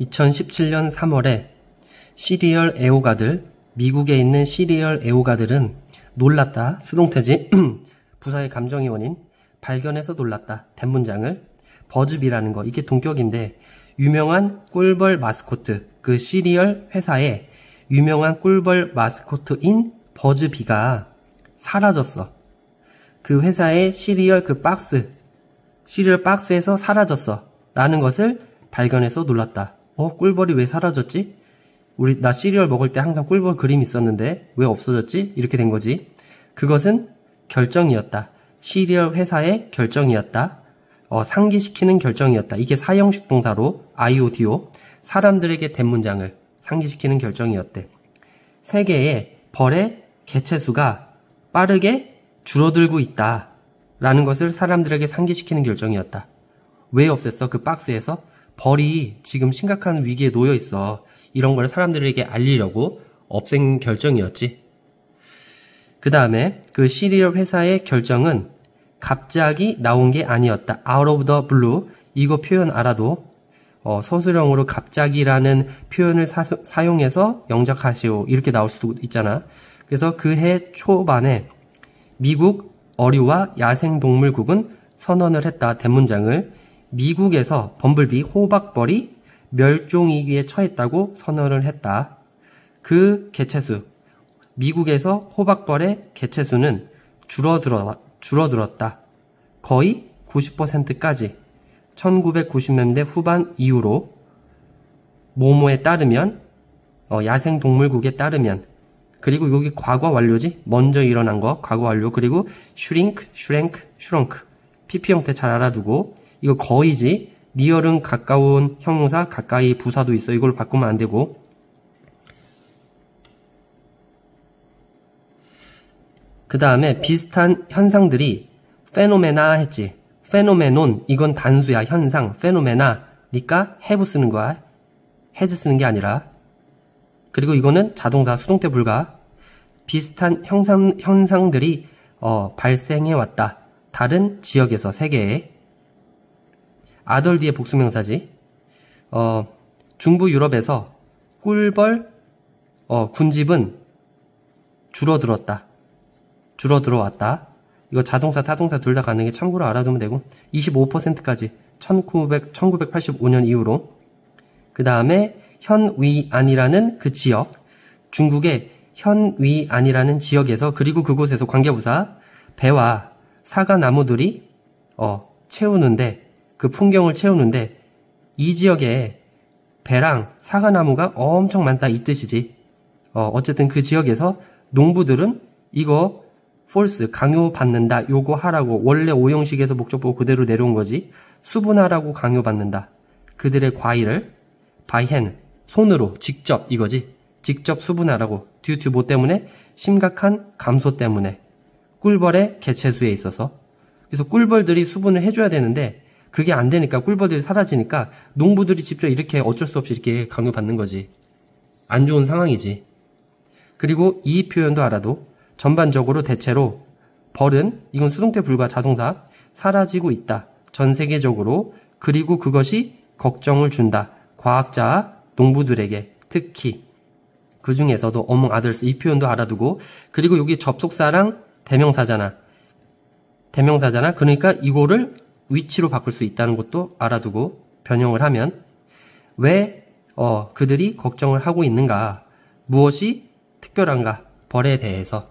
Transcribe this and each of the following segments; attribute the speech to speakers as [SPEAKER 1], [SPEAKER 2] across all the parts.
[SPEAKER 1] 2017년 3월에 시리얼 애호가들, 미국에 있는 시리얼 애호가들은 놀랐다. 수동태지. 부사의 감정이 원인. 발견해서 놀랐다. that 문장을. 버즈비라는 거. 이게 동격인데, 유명한 꿀벌 마스코트, 그 시리얼 회사에 유명한 꿀벌 마스코트인 버즈비가 사라졌어. 그 회사의 시리얼 그 박스, 시리얼 박스에서 사라졌어. 라는 것을 발견해서 놀랐다. 어, 꿀벌이 왜 사라졌지? 우리, 나 시리얼 먹을 때 항상 꿀벌 그림 있었는데 왜 없어졌지? 이렇게 된 거지. 그것은 결정이었다. 시리얼 회사의 결정이었다. 어, 상기시키는 결정이었다. 이게 사형식 동사로 IODO 사람들에게 대문장을 상기시키는 결정이었대. 세계의 벌의 개체수가 빠르게 줄어들고 있다. 라는 것을 사람들에게 상기시키는 결정이었다. 왜 없앴어? 그 박스에서? 벌이 지금 심각한 위기에 놓여 있어. 이런 걸 사람들에게 알리려고 없앤 결정이었지. 그 다음에 그 시리얼 회사의 결정은 갑자기 나온 게 아니었다. out of the blue. 이거 표현 알아도 어, 서술형으로 갑자기라는 표현을 사, 용해서 영작하시오. 이렇게 나올 수도 있잖아. 그래서 그 해 초반에 미국 어류와 야생동물국은 선언을 했다. 대문장을 미국에서 범블비 호박벌이 멸종위기에 처했다고 선언을 했다. 그 개체수, 미국에서 호박벌의 개체수는 줄어들어, 줄어들었다. 거의 90%까지 1990년대 후반 이후로 모모에 따르면 어, 야생동물국에 따르면 그리고 여기 과거 완료지 먼저 일어난 거 과거 완료 그리고 shrink shrank shrunk PP 형태 잘 알아두고 이거 거의지? near은 가까운 형용사 가까이 부사도 있어. 이걸 바꾸면 안 되고. 그 다음에 비슷한 현상들이 페노메나 했지. 페노메논 이건 단수야. 현상 페노메나 니까 have 쓰는 거야. has 쓰는 게 아니라. 그리고 이거는 자동사 수동태 불가. 비슷한 형상, 현상들이 어, 발생해 왔다. 다른 지역에서 세계에 아덜 뒤에 복수명사지. 어, 중부 유럽에서 꿀벌 어, 군집은 줄어들었다. 줄어들어왔다. 이거 자동사, 타동사 둘 다 가능해 참고로 알아두면 되고 25%까지 1900, 1985년 이후로. 그 다음에 현위안이라는 그 지역 중국의 현위안이라는 지역에서 그리고 그곳에서 관계부사 배와 사과 나무들이 어, 채우는데 그 풍경을 채우는데 이 지역에 배랑 사과나무가 엄청 많다 이 뜻이지. 어, 어쨌든 그 지역에서 농부들은 이거 폴스 강요받는다 요거 하라고 원래 오형식에서 목적보 그대로 내려온 거지. 수분하라고 강요받는다. 그들의 과일을 바이헨 손으로 직접 이거지. 직접 수분하라고 듀튜 뭐 때문에? 심각한 감소 때문에. 꿀벌의 개체수에 있어서. 그래서 꿀벌들이 수분을 해줘야 되는데 그게 안 되니까 꿀벌들이 사라지니까 농부들이 직접 이렇게 어쩔 수 없이 이렇게 강요받는 거지 안 좋은 상황이지 그리고 이 표현도 알아도 전반적으로 대체로 벌은 이건 수동태 불과 자동사 사라지고 있다. 전 세계적으로 그리고 그것이 걱정을 준다. 과학자 농부들에게 특히 그 중에서도 아들스 이 표현도 알아두고 그리고 여기 접속사랑 대명사잖아. 대명사잖아. 그러니까 이거를 위치로 바꿀 수 있다는 것도 알아두고 변형을 하면 왜 어, 그들이 걱정을 하고 있는가? 무엇이 특별한가? 벌에 대해서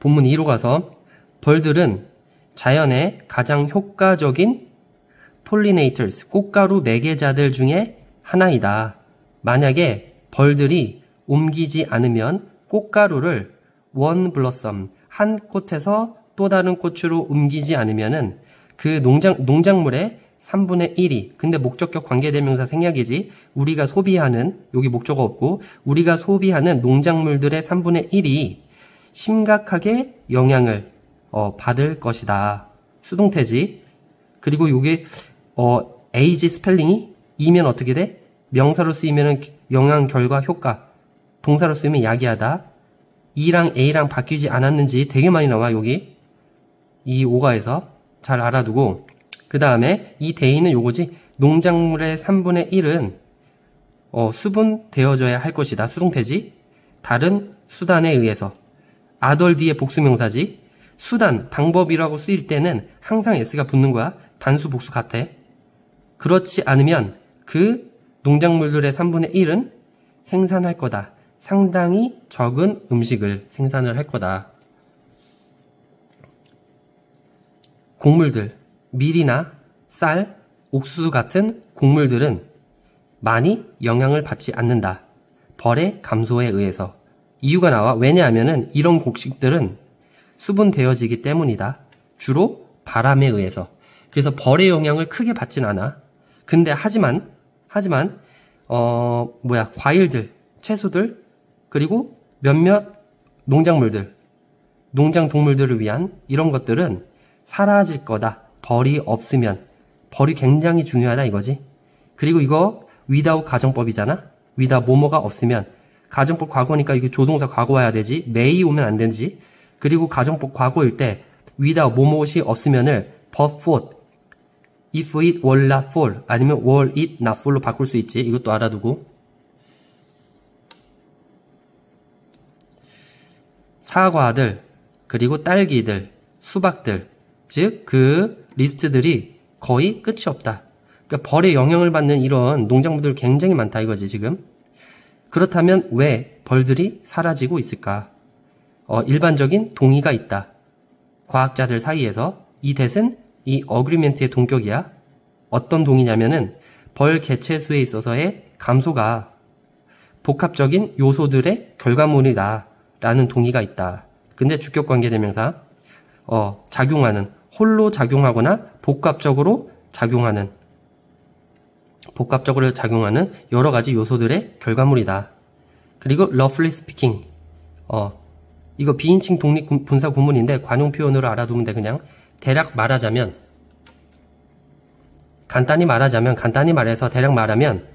[SPEAKER 1] 본문 2로 가서 벌들은 자연의 가장 효과적인 폴리네이터스, 꽃가루 매개자들 중에 하나이다. 만약에 벌들이 옮기지 않으면 꽃가루를 one blossom, 한 꽃에서 또 다른 꽃으로 옮기지 않으면은 그 농장, 농작물의 3분의 1이 근데 목적격 관계대명사 생략이지 우리가 소비하는 여기 목적어 없고 우리가 소비하는 농작물들의 3분의 1이 심각하게 영향을 어, 받을 것이다. 수동태지. 그리고 요게 어, 얘 스펠링이 e면 어떻게 돼? 명사로 쓰이면 영향, 결과, 효과. 동사로 쓰이면 야기하다. E랑 A랑 바뀌지 않았는지 되게 많이 나와 여기. 이 오가에서 잘 알아두고 그 다음에 이 대인은 요거지 농작물의 3분의 1은 어, 수분 되어져야 할 것이다. 수동태지. 다른 수단에 의해서. 아덜 뒤에 복수명사지. 수단, 방법이라고 쓰일 때는 항상 s가 붙는 거야. 단수 복수 같아. 그렇지 않으면 그 농작물들의 3분의 1은 생산할 거다. 상당히 적은 음식을 생산을 할 거다. 곡물들, 밀이나 쌀, 옥수수 같은 곡물들은 많이 영향을 받지 않는다. 벌의 감소에 의해서. 이유가 나와. 왜냐하면 이런 곡식들은 수분되어지기 때문이다. 주로 바람에 의해서. 그래서 벌의 영향을 크게 받진 않아. 근데 하지만 하지만 어 뭐야 과일들, 채소들 그리고 몇몇 농작물들, 농장 동물들을 위한 이런 것들은 사라질 거다. 벌이 없으면 벌이 굉장히 중요하다 이거지. 그리고 이거 위다우 가정법이잖아. 위다 뭐뭐가 없으면 가정법 과거니까 이게 조동사 과거 와야 되지. 메이 오면 안 되지. 그리고 가정법 과거일 때 위다 뭐뭐이 없으면을 but for if it were not for 아니면 were it not for로 바꿀 수 있지. 이것도 알아두고 사과들 그리고 딸기들 수박들 즉 그 리스트들이 거의 끝이 없다. 그러니까 벌의 영향을 받는 이런 농작물들 굉장히 많다 이거지 지금. 그렇다면 왜 벌들이 사라지고 있을까? 어, 일반적인 동의가 있다. 과학자들 사이에서 이 뎃은 이 어그리멘트의 동격이야. 어떤 동의냐면은 벌 개체 수에 있어서의 감소가 복합적인 요소들의 결과물이다. 라는 동의가 있다. 근데 주격 관계 대명사 어, 작용하는 홀로 작용하거나 복합적으로 작용하는 복합적으로 작용하는 여러 가지 요소들의 결과물이다. 그리고 roughly speaking 어, 이거 비인칭 독립 분사 구문인데 관용 표현으로 알아두면 돼 그냥 대략 말하자면 간단히 말하자면 간단히 말해서 대략 말하면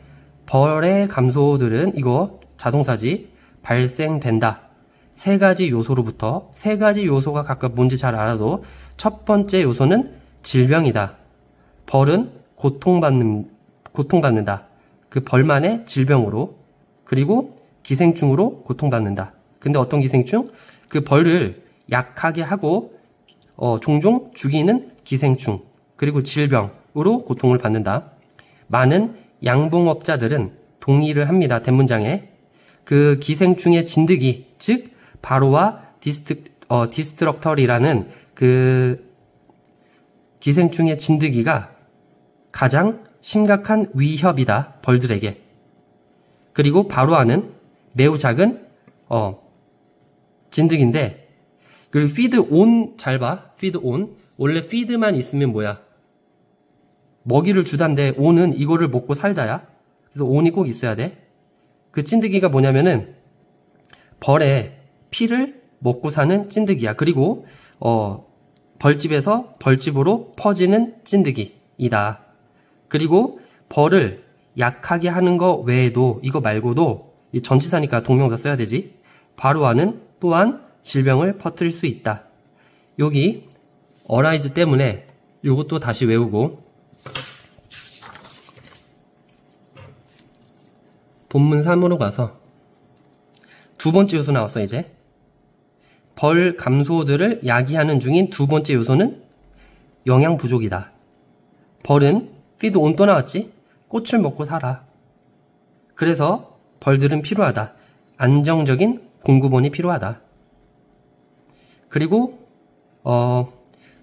[SPEAKER 1] 벌의 감소들은 이거 자동사지 발생된다. 세 가지 요소로부터 세 가지 요소가 각각 뭔지 잘 알아도 첫 번째 요소는 질병이다. 벌은 고통받는 고통받는다. 그 벌만의 질병으로 그리고 기생충으로 고통받는다. 근데 어떤 기생충? 그 벌을 약하게 하고 어, 종종 죽이는 기생충 그리고 질병으로 고통을 받는다. 많은 양봉업자들은 동의를 합니다. 대문장에 그 기생충의 진드기 즉 Varroa dest, 어, destructor라는 그 기생충의 진드기가 가장 심각한 위협이다 벌들에게 그리고 바로와는 매우 작은 어, 진드기인데 그리고 feed on 잘 봐. feed on. 원래 feed만 있으면 뭐야? 먹이를 주단데 on은 이거를 먹고 살다야. 그래서 on이 꼭 있어야 돼. 그 찐득이가 뭐냐면은 벌에 피를 먹고 사는 찐득이야. 그리고 어 벌집에서 벌집으로 퍼지는 찐득이이다. 그리고 벌을 약하게 하는 거 외에도 이거 말고도 전치사니까 동명사 써야 되지. Varroa는 또한 질병을 퍼뜨릴 수 있다. 여기 arise 때문에 이것도 다시 외우고 본문 3으로 가서 두 번째 요소 나왔어 이제 벌 감소들을 야기하는 중인 두 번째 요소는 영양 부족이다. 벌은 피드 온 또 나왔지? 꽃을 먹고 살아. 그래서 벌들은 필요하다. 안정적인 공급원이 필요하다. 그리고 어,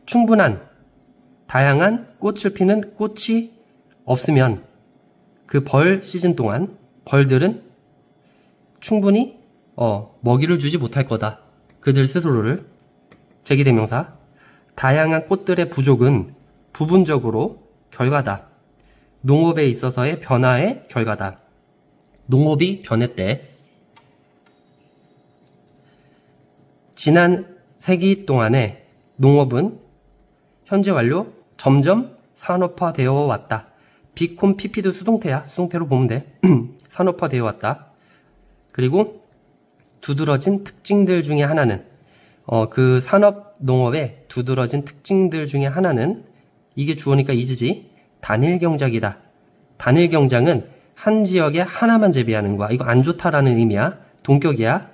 [SPEAKER 1] 충분한 다양한 꽃을 피는 꽃이 없으면 그 벌 시즌 동안 벌들은 충분히 어, 먹이를 주지 못할 거다. 그들 스스로를 제기대명사 다양한 꽃들의 부족은 부분적으로 결과다. 농업에 있어서의 변화의 결과다. 농업이 변했대. 지난 세기 동안에 농업은 현재 완료 점점 산업화되어 왔다. 비콘 PP도 수동태야. 수동태로 보면 돼. 산업화되어 왔다. 그리고 두드러진 특징들 중에 하나는 어, 그 산업 농업의 두드러진 특징들 중에 하나는 이게 주어니까 이즈지 단일 경작이다. 단일 경작은 한 지역에 하나만 재배하는 거야. 이거 안 좋다라는 의미야. 동격이야.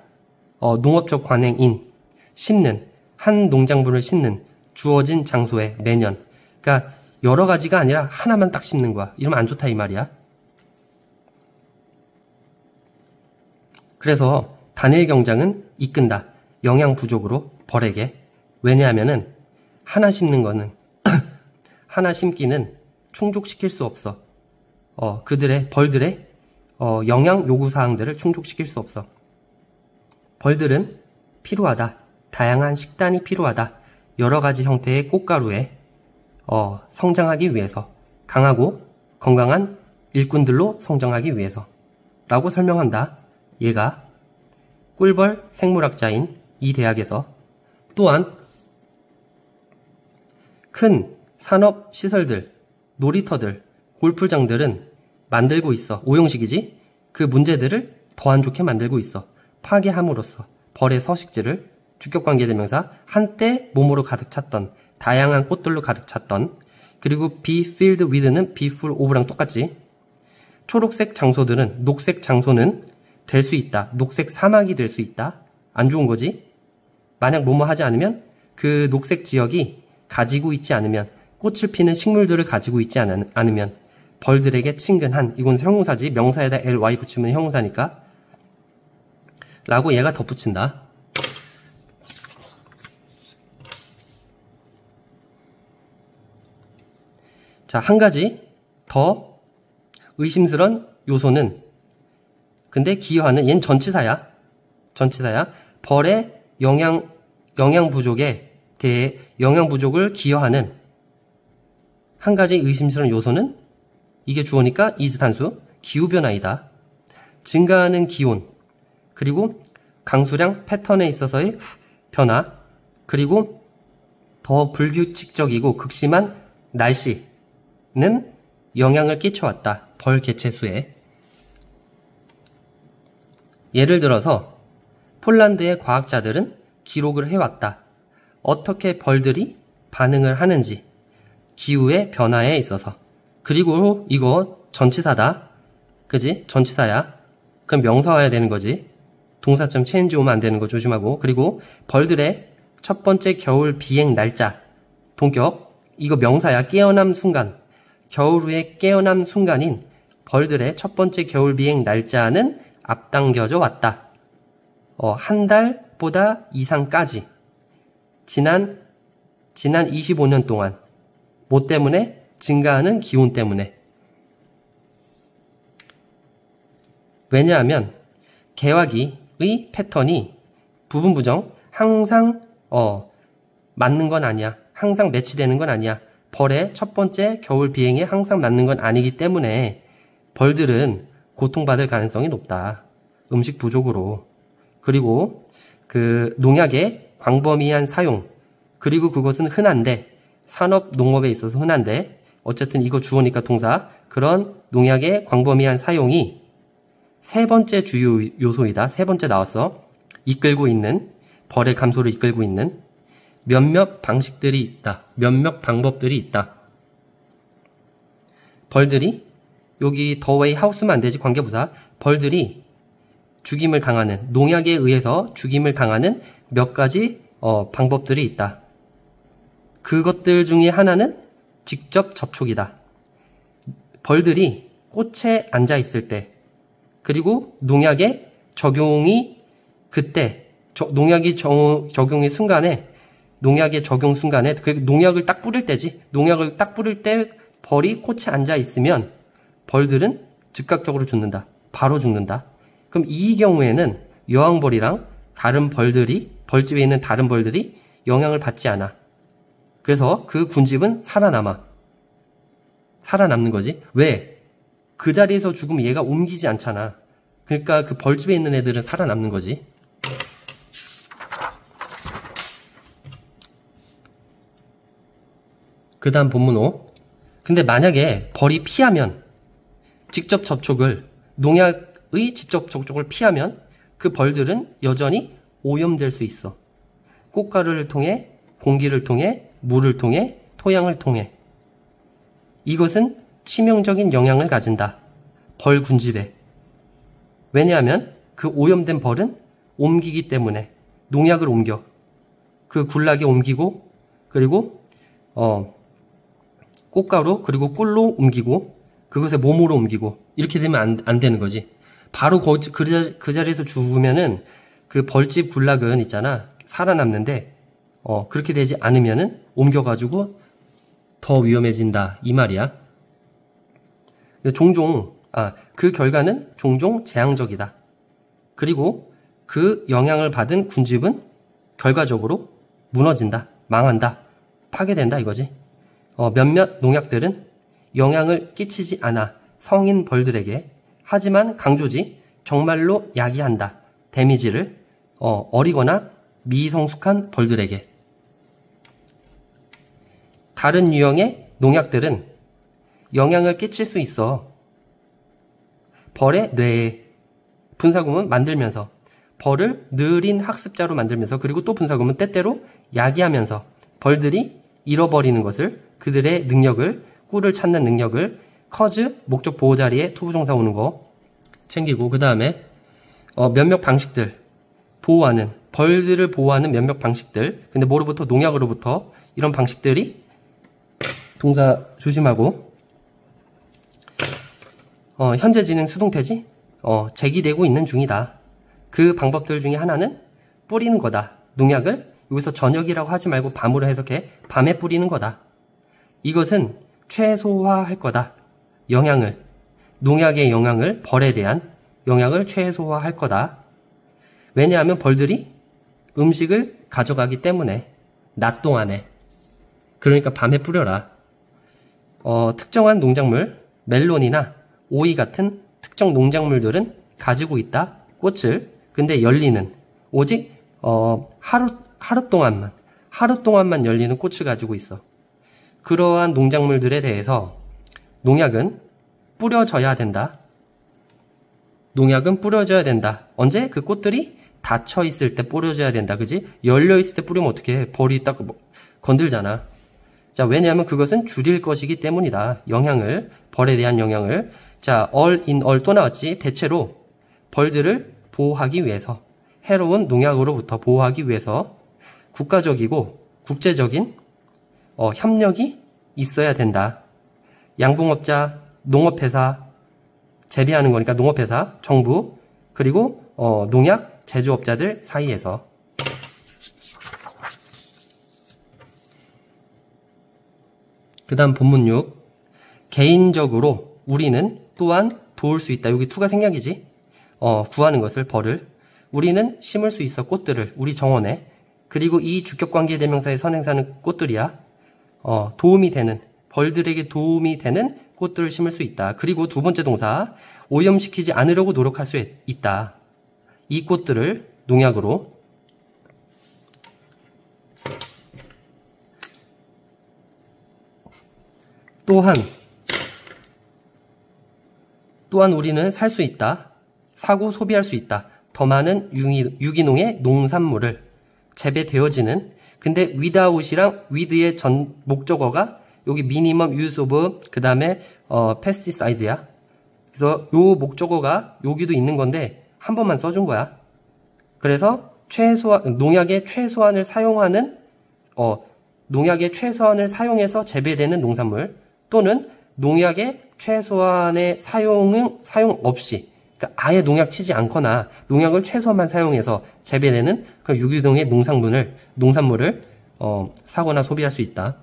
[SPEAKER 1] 어, 농업적 관행인 심는 한 농장분을 심는 주어진 장소에 매년. 그러니까 여러 가지가 아니라 하나만 딱 심는 거야. 이러면 안 좋다 이 말이야. 그래서 단일 경장은 이끈다. 영양 부족으로 벌에게. 왜냐하면은 하나 심는 거는 하나 심기는 충족시킬 수 없어. 어, 그들의 벌들의 어, 영양 요구 사항들을 충족시킬 수 없어. 벌들은 필요하다. 다양한 식단이 필요하다. 여러 가지 형태의 꽃가루에 어, 성장하기 위해서 강하고 건강한 일꾼들로 성장하기 위해서 라고 설명한다. 얘가 꿀벌 생물학자인 이 대학에서 또한 큰 산업 시설들, 놀이터들, 골프장들은 만들고 있어. 오용식이지? 그 문제들을 더 안 좋게 만들고 있어. 파괴함으로써 벌의 서식지를 주격관계대명사 한때 몸으로 가득 찼던 다양한 꽃들로 가득 찼던 그리고 be filled with는 be full of랑 똑같지. 초록색 장소들은 녹색 장소는 될 수 있다. 녹색 사막이 될 수 있다. 안 좋은 거지. 만약 뭐뭐 하지 않으면 그 녹색 지역이 가지고 있지 않으면 꽃을 피는 식물들을 가지고 있지 않으면 벌들에게 친근한 이건 형용사지 명사에다 ly 붙이면 형용사니까 라고 얘가 덧붙인다. 자, 한 가지 더 의심스런 요소는 근데 기여하는 얜 전치사야. 전치사야. 벌의 영양 영양 부족에 대해 영양 부족을 기여하는 한 가지 의심스러운 요소는 이게 주어니까 이즈 단수 기후 변화이다. 증가하는 기온 그리고 강수량 패턴에 있어서의 변화 그리고 더 불규칙적이고 극심한 날씨는 영향을 끼쳐왔다. 벌 개체 수에. 예를 들어서 폴란드의 과학자들은 기록을 해왔다. 어떻게 벌들이 반응을 하는지 기후의 변화에 있어서 그리고 이거 전치사다. 그지? 전치사야. 그럼 명사 와야 되는 거지. 동사점 체인지 오면 안 되는 거 조심하고 그리고 벌들의 첫 번째 겨울 비행 날짜 동격 이거 명사야 깨어남 순간 겨울 후에 깨어남 순간인 벌들의 첫 번째 겨울 비행 날짜는 앞당겨져 왔다. 어, 한 달보다 이상까지 지난 지난 25년 동안 뭐 때문에 증가하는 기온 때문에 왜냐하면 개화기 의 패턴이 부분 부정 항상 어 맞는 건 아니야. 항상 매치되는 건 아니야. 벌의 첫 번째 겨울 비행에 항상 맞는 건 아니기 때문에 벌들은 고통받을 가능성이 높다. 음식 부족으로. 그리고 그 농약의 광범위한 사용. 그리고 그것은 흔한데 산업 농업에 있어서 흔한데 어쨌든 이거 주어니까 동사 그런 농약의 광범위한 사용이 세 번째 주요 요소이다. 세 번째 나왔어. 이끌고 있는, 벌의 감소를 이끌고 있는 몇몇 방식들이 있다. 몇몇 방법들이 있다. 벌들이 여기 더웨이 하우스만 안 되지 관계부사 벌들이 죽임을 당하는 농약에 의해서 죽임을 당하는 몇 가지 어, 방법들이 있다. 그것들 중에 하나는 직접 접촉이다. 벌들이 꽃에 앉아 있을 때 그리고 농약의 적용이 그때 농약이 적용의 순간에 농약의 적용 순간에 그 농약을 딱 뿌릴 때지 농약을 딱 뿌릴 때 벌이 꽃에 앉아 있으면 벌들은 즉각적으로 죽는다. 바로 죽는다. 그럼 이 경우에는 여왕벌이랑 다른 벌들이 벌집에 있는 다른 벌들이 영향을 받지 않아. 그래서 그 군집은 살아남아. 살아남는 거지. 왜? 그 자리에서 죽으면 얘가 옮기지 않잖아. 그러니까 그 벌집에 있는 애들은 살아남는 거지. 그 다음 본문 5. 근데 만약에 벌이 피하면 직접 접촉을 농약의 직접 접촉을 피하면 그 벌들은 여전히 오염될 수 있어. 꽃가루를 통해 공기를 통해 물을 통해 토양을 통해 이것은 치명적인 영향을 가진다. 벌 군집에. 왜냐하면 그 오염된 벌은 옮기기 때문에 농약을 옮겨 그 굴락에 옮기고 그리고 어 꽃가루 그리고 꿀로 옮기고 그것에 몸으로 옮기고 이렇게 되면 안, 안 되는 거지. 바로 그, 그, 그 자리에서 죽으면은 그 벌집 굴락은 있잖아 살아남는데 어 그렇게 되지 않으면은 옮겨가지고 더 위험해진다 이 말이야. 종종 아 그 결과는 종종 재앙적이다. 그리고 그 영향을 받은 군집은 결과적으로 무너진다, 망한다, 파괴된다 이거지. 어, 몇몇 농약들은 영향을 끼치지 않아 성인 벌들에게. 하지만 강조지 정말로 야기한다. 데미지를 어, 어리거나 미성숙한 벌들에게. 다른 유형의 농약들은 영향을 끼칠 수 있어. 벌의 뇌에 분사구문 만들면서 벌을 느린 학습자로 만들면서 그리고 또 분사구문 때때로 야기하면서 벌들이 잃어버리는 것을 그들의 능력을 꿀을 찾는 능력을 cause 목적 보어 자리에 to부정사 오는 거 챙기고 그 다음에 어, 몇몇 방식들 보호하는 벌들을 보호하는 몇몇 방식들 근데 뭐로부터 농약으로부터 이런 방식들이 동사 조심하고 어, 현재 진행 수동태지 어, 제기되고 있는 중이다. 그 방법들 중에 하나는 뿌리는 거다. 농약을 여기서 저녁이라고 하지 말고 밤으로 해석해 밤에 뿌리는 거다. 이것은 최소화할 거다. 영향을 농약의 영향을 벌에 대한 영향을 최소화할 거다. 왜냐하면 벌들이 음식을 가져가기 때문에 낮 동안에 그러니까 밤에 뿌려라. 어, 특정한 농작물 멜론이나 오이 같은 특정 농작물들은 가지고 있다 꽃을 근데 열리는 오직 어, 하루 하루 동안만 하루 동안만 열리는 꽃을 가지고 있어. 그러한 농작물들에 대해서 농약은 뿌려져야 된다. 농약은 뿌려져야 된다. 언제 그 꽃들이 닫혀 있을 때 뿌려져야 된다. 그지? 열려 있을 때 뿌리면 어떻게 벌이 딱 건들잖아. 자, 왜냐하면 그것은 줄일 것이기 때문이다. 영향을 벌에 대한 영향을 자, all in all 또 나왔지. 대체로 벌들을 보호하기 위해서 해로운 농약으로부터 보호하기 위해서 국가적이고 국제적인 어, 협력이 있어야 된다. 양봉업자, 농업회사, 재배하는 거니까 농업회사, 정부, 그리고 어, 농약 제조업자들 사이에서 그 다음 본문 6 개인적으로 우리는 또한 도울 수 있다. 여기 투가 생략이지. 어, 구하는 것을 벌을 우리는 심을 수 있어 꽃들을 우리 정원에 그리고 이 주격관계 대명사의 선행사는 꽃들이야. 어, 도움이 되는 벌들에게 도움이 되는 꽃들을 심을 수 있다. 그리고 두 번째 동사 오염시키지 않으려고 노력할 수 있다. 이 꽃들을 농약으로 또한 또한 우리는 살 수 있다. 사고 소비할 수 있다. 더 많은 유기, 유기농의 농산물을 재배되어지는 근데 without이랑 with의 전 목적어가 여기 minimum use of 그 다음에 어, pesticide야. 그래서 요 목적어가 여기도 있는 건데 한 번만 써준 거야. 그래서 최소한 농약의 최소한을 사용하는 어, 농약의 최소한을 사용해서 재배되는 농산물 또는 농약의 최소한의 사용은 사용 없이 그러니까 아예 농약 치지 않거나 농약을 최소한만 사용해서 재배되는 그 유기농의 농산물을 농산물을 어, 사거나 소비할 수 있다.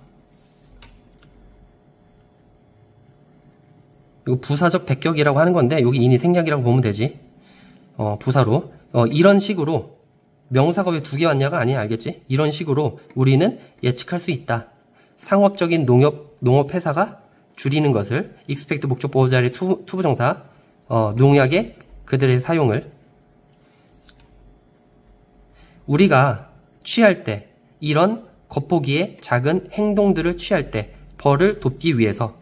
[SPEAKER 1] 이거 부사적 백격이라고 하는 건데 여기 인이 생략이라고 보면 되지. 어, 부사로 어, 이런 식으로 명사가 왜 두 개 왔냐가 아니야 알겠지? 이런 식으로 우리는 예측할 수 있다. 상업적인 농업 농업 회사가 줄이는 것을 expect 목적 보어 자리 to, to부정사 어, 농약의 그들의 사용을 우리가 취할 때 이런 겉보기에 작은 행동들을 취할 때 벌을 돕기 위해서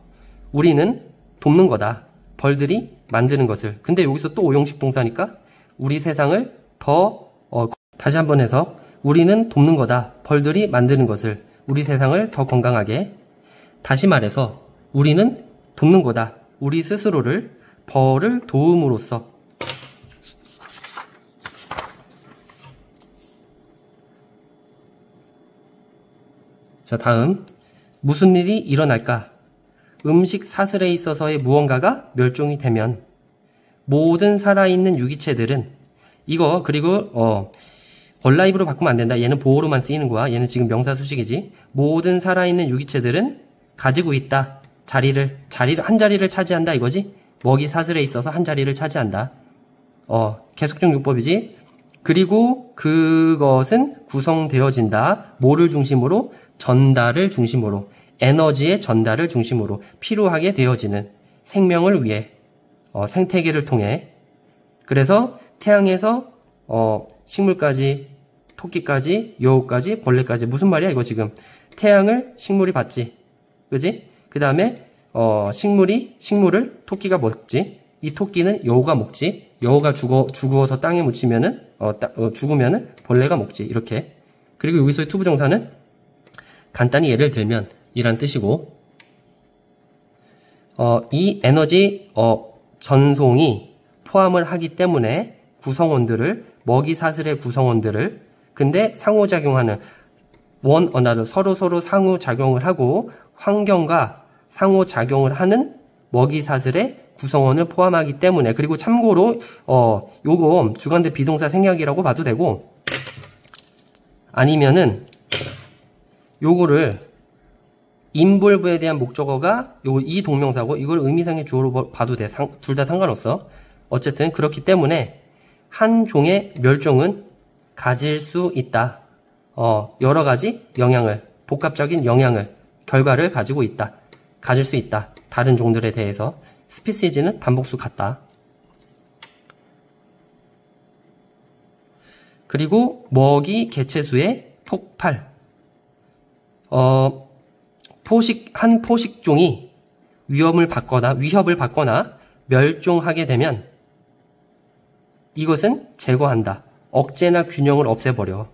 [SPEAKER 1] 우리는 돕는 거다. 벌들이 만드는 것을. 근데 여기서 또 오형식 동사니까 우리 세상을 더 어, 다시 한번 해서 우리는 돕는 거다. 벌들이 만드는 것을 우리 세상을 더 건강하게 다시 말해서 우리는 돕는 거다. 우리 스스로를 벌을 도움으로써 자, 다음. 무슨 일이 일어날까? 음식 사슬에 있어서의 무언가가 멸종이 되면 모든 살아있는 유기체들은 이거 그리고 어 얼라이브로 바꾸면 안 된다. 얘는 보호로만 쓰이는 거야. 얘는 지금 명사 수식이지. 모든 살아있는 유기체들은 가지고 있다. 자리를 자리를 한 자리를 차지한다 이거지. 먹이 사슬에 있어서 한 자리를 차지한다. 어 계속적 요법이지. 그리고 그것은 구성되어진다. 뭐를 중심으로 전달을 중심으로 에너지의 전달을 중심으로 필요하게 되어지는 생명을 위해 어, 생태계를 통해 그래서 태양에서 어, 식물까지 토끼까지 여우까지 벌레까지 무슨 말이야 이거 지금 태양을 식물이 받지 그지 그 다음에 어, 식물이 식물을 토끼가 먹지 이 토끼는 여우가 먹지 여우가 죽어 죽어서 땅에 묻히면은 어, 따, 어, 죽으면은 벌레가 먹지 이렇게. 그리고 여기서의 to부정사는 간단히 예를 들면 이란 뜻이고 어, 이 에너지 어, 전송이 포함을 하기 때문에 구성원들을 먹이 사슬의 구성원들을 근데 상호작용하는 one another 서로 서로 상호작용을 하고 환경과 상호작용을 하는 먹이 사슬의 구성원을 포함하기 때문에 그리고 참고로 어 요거 주관대 비동사 생략이라고 봐도 되고 아니면은 요거를 인볼브에 대한 목적어가 요 이 동명사고 이걸 의미상의 주어로 봐도 돼. 둘 다 상관없어. 어쨌든 그렇기 때문에 한 종의 멸종은 가질 수 있다. 어, 여러 가지 영향을, 복합적인 영향을, 결과를 가지고 있다. 가질 수 있다. 다른 종들에 대해서. 스피시즈는 단복수 같다. 그리고 먹이 개체수의 폭발. 어, 포식, 한 포식종이 위험을 받거나, 위협을 받거나 멸종하게 되면 이것은 제거한다. 억제나 균형을 없애버려.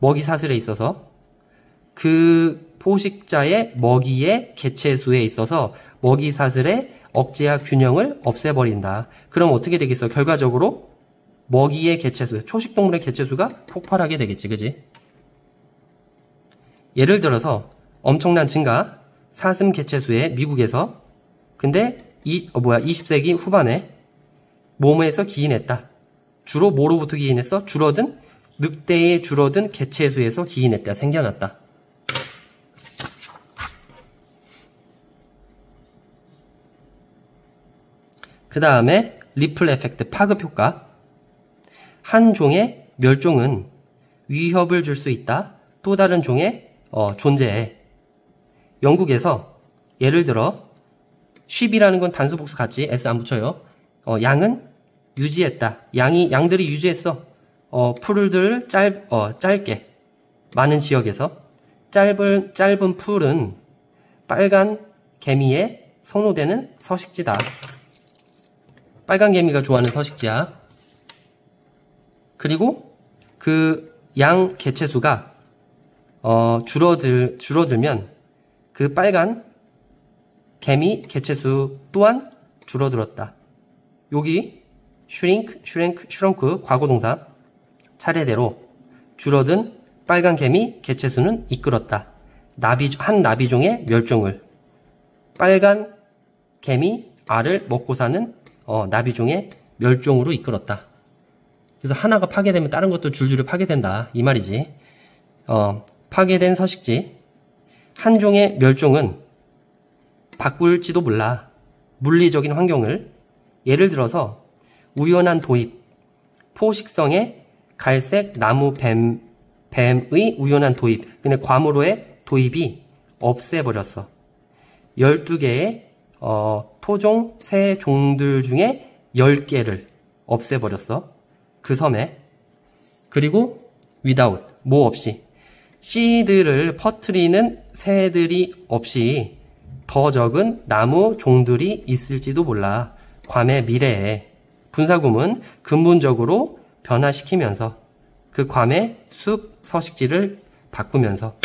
[SPEAKER 1] 먹이 사슬에 있어서 그 포식자의 먹이의 개체수에 있어서 먹이 사슬의 억제와 균형을 없애버린다. 그럼 어떻게 되겠어? 결과적으로 먹이의 개체수, 초식동물의 개체수가 폭발하게 되겠지, 그지? 예를 들어서 엄청난 증가 사슴 개체수의 미국에서 근데 이 어, 뭐야 20세기 후반에 몸에서 기인했다. 주로 뭐로부터 기인했어? 줄어든 늑대의 줄어든 개체수에서 기인했다. 생겨났다. 그 다음에 ripple effect 파급 효과. 한 종의 멸종은 위협을 줄 수 있다. 또 다른 종의 어, 존재에. 영국에서 예를 들어 sheep이라는 건 단수 복수 같지 s 안 붙여요. 어, 양은 유지했다. 양이 양들이 유지했어. 어, 풀들 짧 어, 짧게 많은 지역에서 짧은 짧은 풀은 빨간 개미에 선호되는 서식지다. 빨간 개미가 좋아하는 서식지야. 그리고 그 양 개체수가 어, 줄어들, 줄어들면 그 빨간 개미 개체수 또한 줄어들었다. 여기 shrink, shrink, shrunk 과거동사 차례대로 줄어든 빨간 개미 개체수는 이끌었다. 나비, 한 나비종의 멸종을 빨간 개미 알을 먹고 사는 어, 나비종의 멸종으로 이끌었다. 그래서 하나가 파괴되면 다른 것도 줄줄이 파괴된다. 이 말이지. 어, 파괴된 서식지, 한 종의 멸종은 바꿀지도 몰라. 물리적인 환경을 예를 들어서 우연한 도입, 포식성의 갈색 나무 뱀, 뱀의 우연한 도입, 근데 과무로의 도입이 없애버렸어. 12개의 어, 토종 새 종들 중에 10개를 없애버렸어. 그 섬에. 그리고 without, 뭐 없이. 씨들을 퍼트리는 새들이 없이 더 적은 나무 종들이 있을지도 몰라. 괌의 미래에 분사구문 근본적으로 변화시키면서 그 괌의 숲 서식지를 바꾸면서